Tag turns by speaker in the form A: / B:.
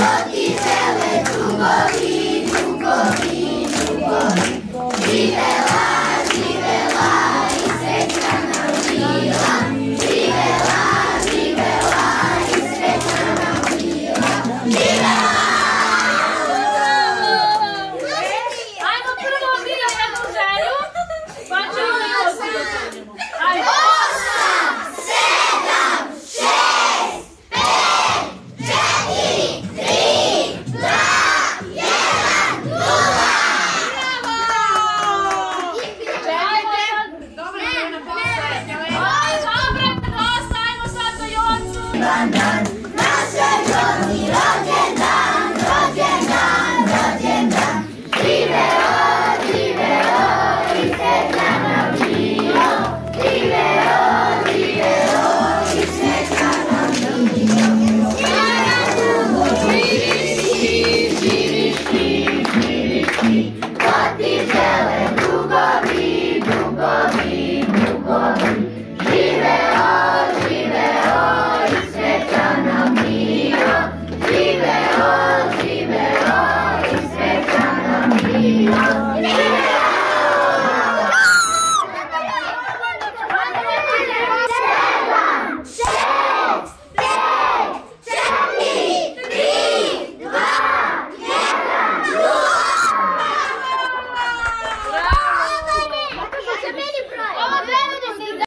A: Ajmo Dobro,